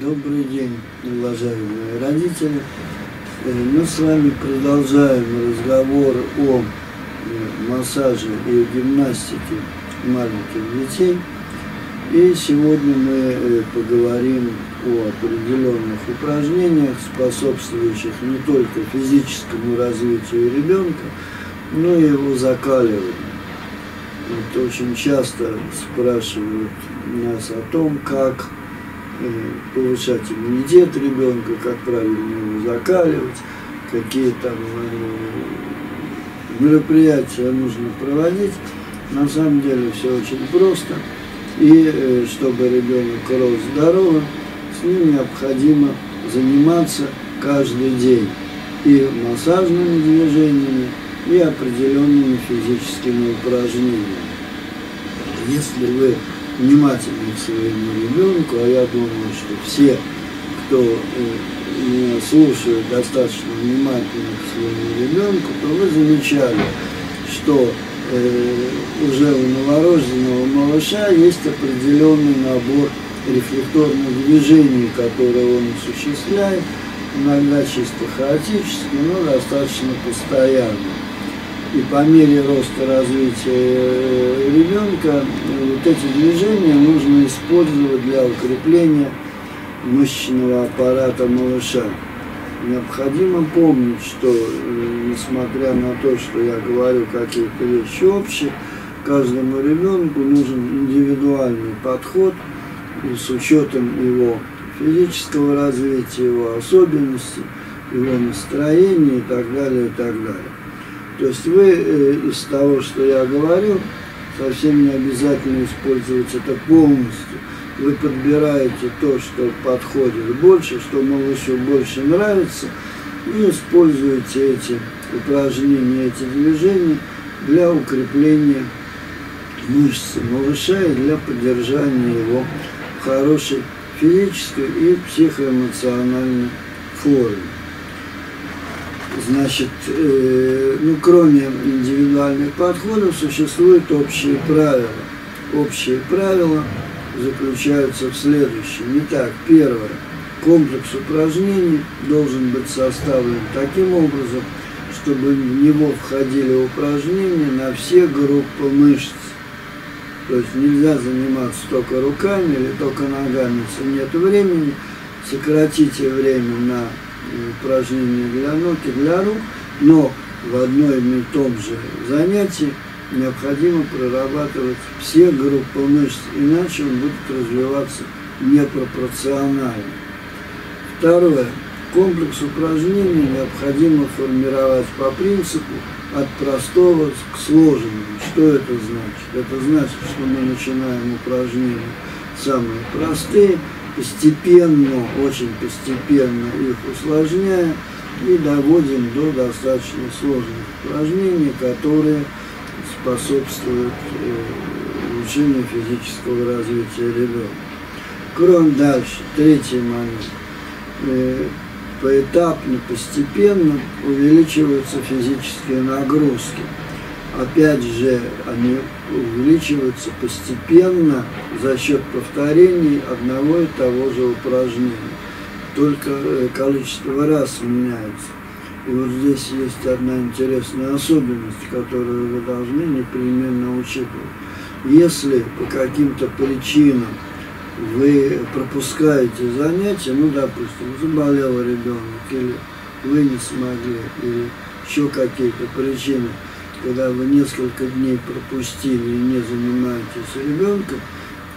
Добрый день, уважаемые родители. Э, мы с вами продолжаем разговор о э, массаже и гимнастике маленьких детей. И сегодня мы э, поговорим о определенных упражнениях, способствующих не только физическому развитию ребенка, но и его закаливанию. Вот очень часто спрашивают нас о том, как повышать иммунитет ребенка, как правильно его закаливать, какие там э, мероприятия нужно проводить. На самом деле все очень просто. И э, чтобы ребенок рос здоровым, с ним необходимо заниматься каждый день и массажными движениями, и определенными физическими упражнениями. Если вы внимательны к своему ребенку, а я думаю, что все, кто э, меня слушает достаточно внимательно к своему ребенку, то вы замечали, что э, уже у новорожденного малыша есть определенный набор рефлекторных движений, которые он осуществляет, иногда чисто хаотически, но достаточно постоянно. И по мере роста развития э, ребенка э, вот эти движения нужно использовать для укрепления мышечного аппарата малыша. Необходимо помнить, что э, несмотря на то, что я говорю какие-то вещи общие, каждому ребенку нужен индивидуальный подход с учетом его физического развития, его особенностей, его настроения и так далее, и так далее. То есть вы э, из того, что я говорю, совсем не обязательно использовать это полностью. Вы подбираете то, что подходит больше, что малышу больше нравится, и используете эти упражнения, эти движения для укрепления мышцы малыша и для поддержания его хорошей физической и психоэмоциональной форме. Значит, э, ну, кроме индивидуальных подходов, существуют общие правила. Общие правила заключаются в следующем. Итак, первое. Комплекс упражнений должен быть составлен таким образом, чтобы в него входили упражнения на все группы мышц. То есть нельзя заниматься только руками или только ногами, если нет времени. Сократите время на упражнения для ног и для рук, но в одном и том же занятии необходимо прорабатывать все группы мышц, иначе он будет развиваться непропорционально. Второе. Комплекс упражнений необходимо формировать по принципу от простого к сложному. Что это значит? Это значит, что мы начинаем упражнения самые простые, постепенно, очень постепенно их усложняя и доводим до достаточно сложных упражнений, которые способствуют э, улучшению физического развития ребенка. Кроме дальше, третий момент. Э, поэтапно, постепенно увеличиваются физические нагрузки опять же, они увеличиваются постепенно за счет повторений одного и того же упражнения. Только э, количество раз меняется. И вот здесь есть одна интересная особенность, которую вы должны непременно учитывать. Если по каким-то причинам вы пропускаете занятия, ну, допустим, заболел ребенок, или вы не смогли, или еще какие-то причины – когда вы несколько дней пропустили и не занимаетесь ребенком,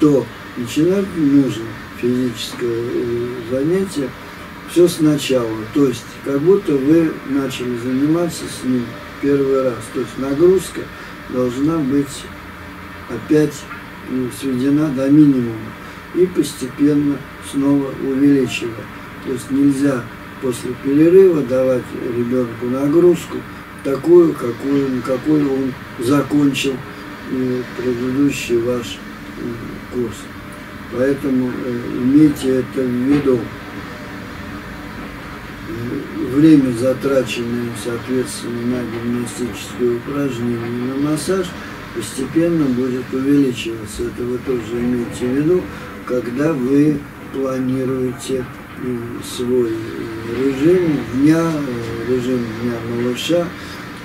то начинать нужно физическое э, занятие все сначала. То есть как будто вы начали заниматься с ним первый раз. То есть нагрузка должна быть опять ну, сведена до минимума и постепенно снова увеличивая. То есть нельзя после перерыва давать ребенку нагрузку, такую, какую, какой он закончил э, предыдущий ваш э, курс. Поэтому э, имейте это в виду. Время, затраченное, соответственно, на гимнастические упражнения на массаж, постепенно будет увеличиваться. Это вы тоже имеете в виду, когда вы планируете свой режим дня, режим дня малыша,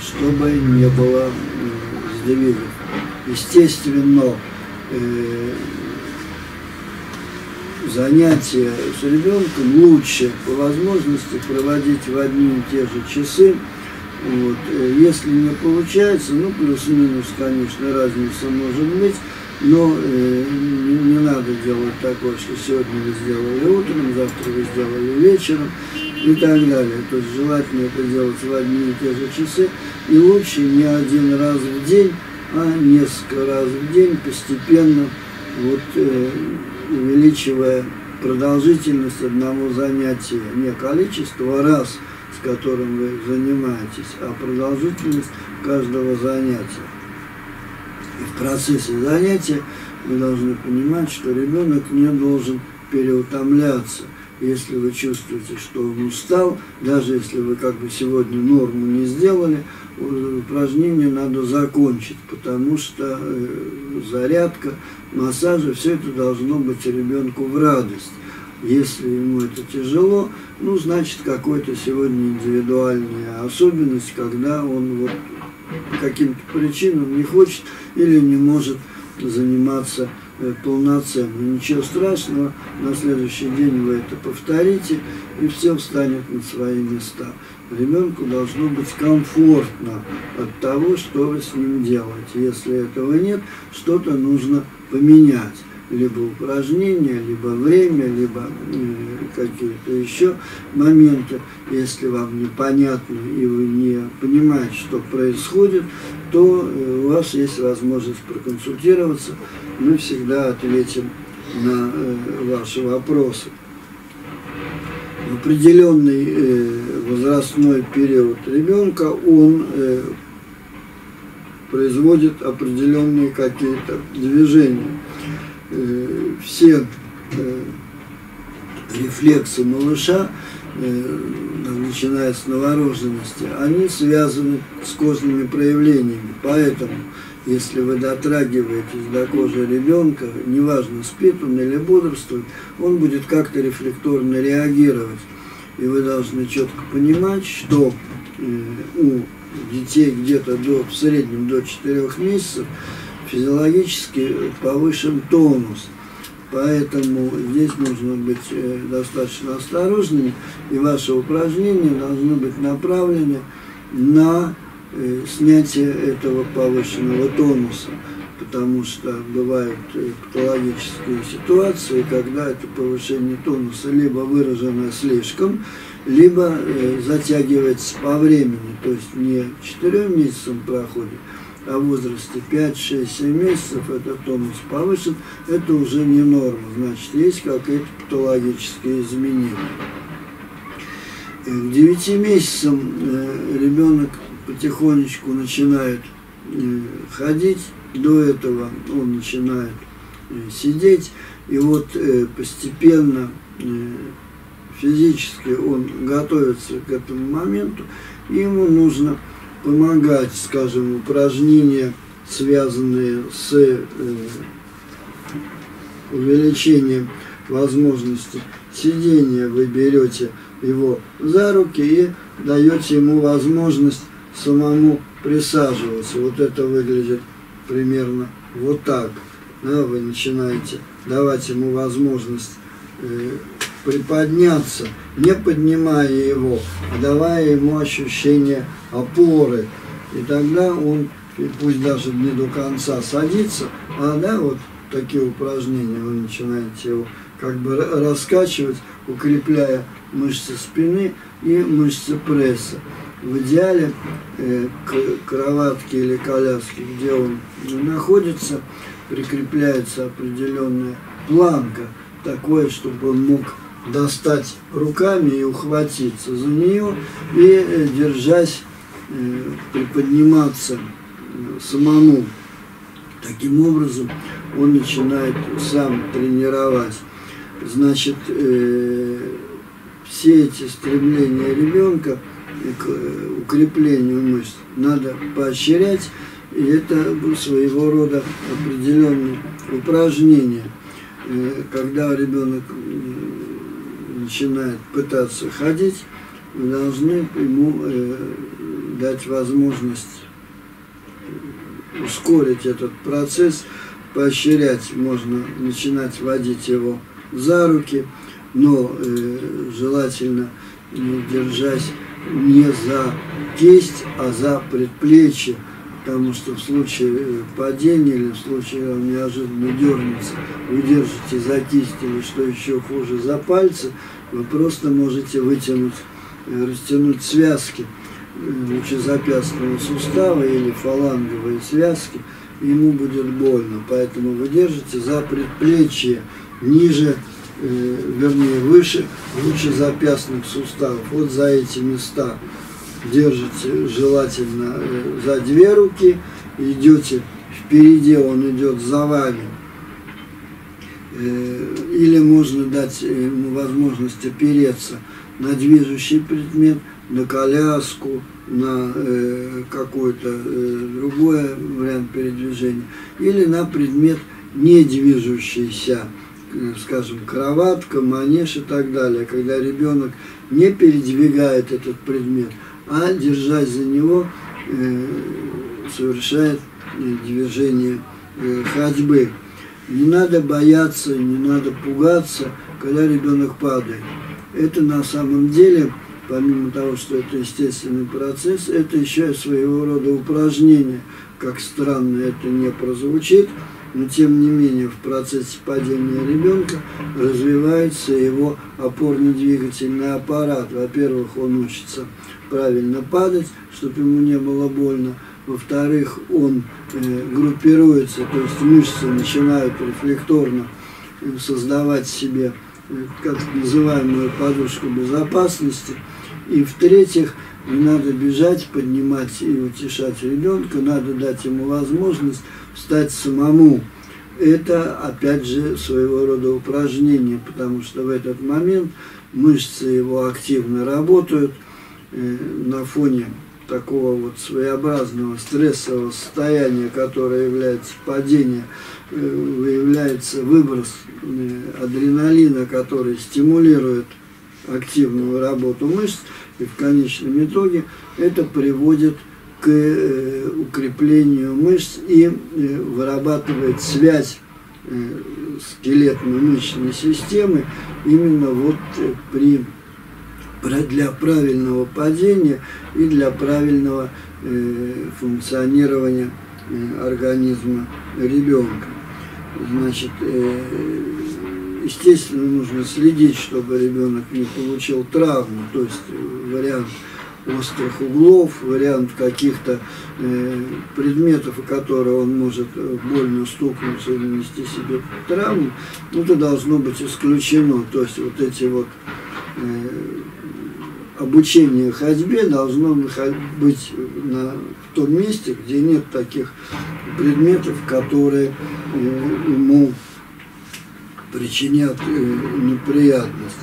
чтобы не было сдвигов. Естественно, занятия с ребенком лучше по возможности проводить в одни и те же часы. Вот. Если не получается, ну плюс-минус, конечно, разница может быть, но э, не, не надо делать такое, что сегодня вы сделали утром, завтра вы сделали вечером и так далее. То есть желательно это делать в одни и те же часы. И лучше не один раз в день, а несколько раз в день постепенно вот, э, увеличивая продолжительность одного занятия, не количество раз, с которым вы занимаетесь, а продолжительность каждого занятия. В процессе занятия вы должны понимать, что ребенок не должен переутомляться. Если вы чувствуете, что он устал, даже если вы как бы сегодня норму не сделали, упражнение надо закончить, потому что э, зарядка, массажи, все это должно быть ребенку в радость. Если ему это тяжело, ну, значит, какой-то сегодня индивидуальная особенность, когда он вот по каким-то причинам не хочет или не может заниматься э, полноценно. Ничего страшного, на следующий день вы это повторите, и все встанет на свои места. Ребенку должно быть комфортно от того, что вы с ним делаете. Если этого нет, что-то нужно поменять либо упражнения, либо время, либо э, какие-то еще моменты. Если вам непонятно и вы не понимаете, что происходит, то э, у вас есть возможность проконсультироваться. Мы всегда ответим на э, ваши вопросы. В определенный возрастной период ребенка он производит определенные какие-то движения э, все э, рефлексы малыша, э, начиная с новорожденности, они связаны с кожными проявлениями. Поэтому, если вы дотрагиваетесь до кожи ребенка, неважно, спит он или бодрствует, он будет как-то рефлекторно реагировать. И вы должны четко понимать, что у детей где-то до, в среднем до 4 месяцев физиологически повышен тонус. Поэтому здесь нужно быть э, достаточно осторожными, и ваше упражнение должно быть направлено на э, снятие этого повышенного тонуса, потому что бывают э, патологические ситуации, когда это повышение тонуса либо выражено слишком, либо затягивается по времени, то есть не 4 месяцам проходит, о возрасте 5, 6, 7 месяцев этот тонус повышен, это уже не норма, значит, есть какие-то патологические изменения. К 9 месяцам э, ребенок потихонечку начинает э, ходить, до этого он начинает э, сидеть, и вот постепенно физически он готовится к этому моменту, и ему нужно помогать, скажем, упражнения, связанные с э, увеличением возможности сидения, вы берете его за руки и даете ему возможность самому присаживаться. Вот это выглядит примерно вот так. Да, вы начинаете давать ему возможность э, приподняться, не поднимая его, а давая ему ощущение опоры. И тогда он, пусть даже не до конца садится, а да, вот такие упражнения, вы начинаете его как бы раскачивать, укрепляя мышцы спины и мышцы пресса. В идеале э, к кроватке или коляске, где он находится, прикрепляется определенная планка, такое, чтобы он мог достать руками и ухватиться за нее и, э, держась, э, приподниматься э, самому. Таким образом, он начинает сам тренировать. Значит, все эти стремления ребенка к укреплению мышц надо поощрять, и это своего рода определенные упражнения. Когда ребенок начинает пытаться ходить, вы должны ему э, дать возможность ускорить этот процесс, поощрять, можно начинать водить его за руки, но э, желательно не держась не за кисть, а за предплечье, потому что в случае э, падения или в случае он неожиданно дернется, вы держите за кисть или что еще хуже за пальцы, вы просто можете вытянуть, э, растянуть связки э, лучезапястного сустава или фаланговые связки, ему будет больно. Поэтому вы держите за предплечье ниже, э, вернее выше лучезапястных суставов, вот за эти места держите желательно за две руки, идете впереди, он идет за вами. Э, или можно дать ему возможность опереться на движущий предмет, на коляску, на э, какой-то другой вариант передвижения, или на предмет не движущийся, скажем, кроватка, манеж и так далее, когда ребенок не передвигает этот предмет, а держась за него э, совершает э, движение э, ходьбы. Не надо бояться, не надо пугаться, когда ребенок падает. Это на самом деле, помимо того, что это естественный процесс, это еще и своего рода упражнение. Как странно это не прозвучит, но тем не менее в процессе падения ребенка развивается его опорно-двигательный аппарат. Во-первых, он учится правильно падать, чтобы ему не было больно. Во-вторых, он э, группируется, то есть мышцы начинают рефлекторно э, создавать себе э, как называемую подушку безопасности. И в-третьих, не надо бежать, поднимать и утешать ребенка, надо дать ему возможность встать самому. Это, опять же, своего рода упражнение, потому что в этот момент мышцы его активно работают – на фоне такого вот своеобразного стрессового состояния, которое является падение, э, выявляется выброс э, адреналина, который стимулирует активную работу мышц, и в конечном итоге это приводит к укреплению мышц и вырабатывает связь скелетно-мышечной системы именно вот при для правильного падения и для правильного э, функционирования э, организма ребенка. Значит, э, естественно, нужно следить, чтобы ребенок не получил травму, то есть вариант острых углов, вариант каких-то предметов, о которые он может больно стукнуться или нанести себе травму, это должно быть исключено. То есть вот эти вот обучение ходьбе должно быть на том месте, где нет таких предметов, которые э, ему причинят э, неприятность.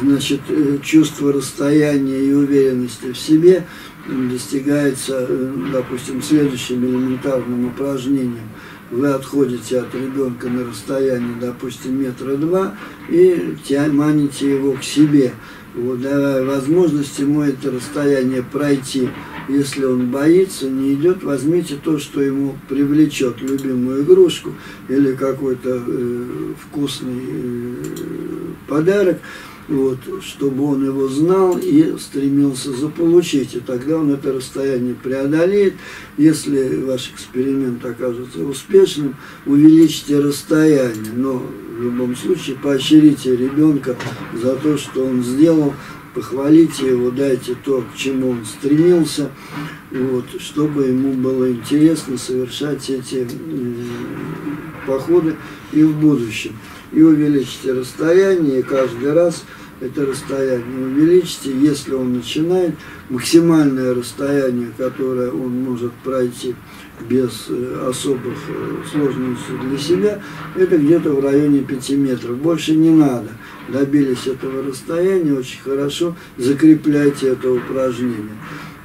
Значит, э, чувство расстояния и уверенности в себе достигается, допустим, следующим элементарным упражнением. Вы отходите от ребенка на расстояние, допустим, метра два и маните его к себе вот, давая возможность ему это расстояние пройти. Если он боится, не идет, возьмите то, что ему привлечет, любимую игрушку или какой-то э, вкусный э, подарок, вот, чтобы он его знал и стремился заполучить. И тогда он это расстояние преодолеет. Если ваш эксперимент окажется успешным, увеличьте расстояние. Но в любом случае поощрите ребенка за то, что он сделал, похвалите его, дайте то, к чему он стремился, вот, чтобы ему было интересно совершать эти э, походы и в будущем. И увеличите расстояние, и каждый раз это расстояние увеличите, если он начинает, максимальное расстояние, которое он может пройти без э, особых э, сложностей для себя, это где-то в районе 5 метров. Больше не надо. Добились этого расстояния, очень хорошо закрепляйте это упражнение.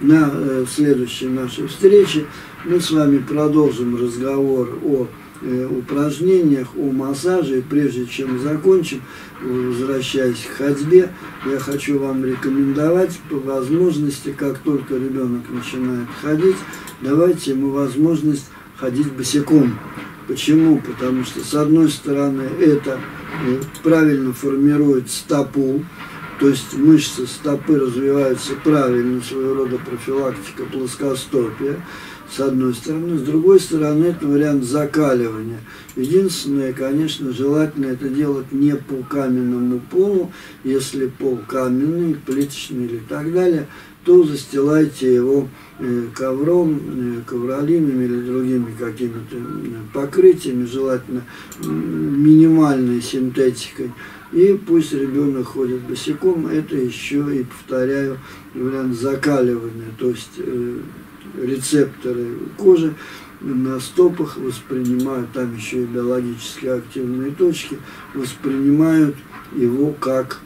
На э, следующей нашей встрече мы с вами продолжим разговор о упражнениях, о массаже. Прежде чем закончим, возвращаясь к ходьбе, я хочу вам рекомендовать по возможности, как только ребенок начинает ходить, давайте ему возможность ходить босиком. Почему? Потому что, с одной стороны, это э, правильно формирует стопу, то есть мышцы стопы развиваются правильно, своего рода профилактика плоскостопия, с одной стороны. С другой стороны, это вариант закаливания. Единственное, конечно, желательно это делать не по каменному полу. Если пол каменный, плиточный или так далее, то застилайте его э, ковром, э, ковролинами или другими какими-то покрытиями, желательно минимальной синтетикой. И пусть ребенок ходит босиком, это еще и, повторяю, вариант закаливания, то есть э, рецепторы кожи на стопах воспринимают, там еще и биологически активные точки, воспринимают его как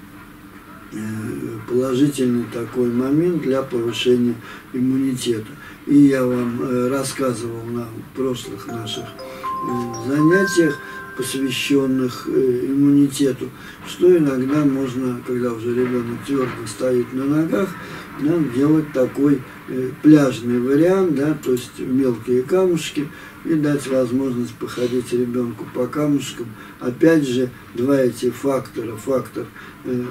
э, положительный такой момент для повышения иммунитета. И я вам э, рассказывал на прошлых наших занятиях, посвященных э, иммунитету, что иногда можно, когда уже ребенок твердо стоит на ногах, да, делать такой э, пляжный вариант, да, то есть мелкие камушки, и дать возможность походить ребенку по камушкам. Опять же, два эти фактора, фактор э,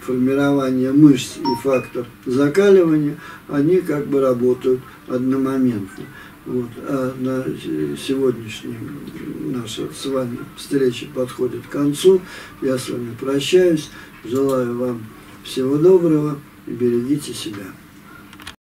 формирования мышц и фактор закаливания, они как бы работают одномоментно. Вот. А на сегодняшнем наша с вами встреча подходит к концу. Я с вами прощаюсь. Желаю вам всего доброго и берегите себя.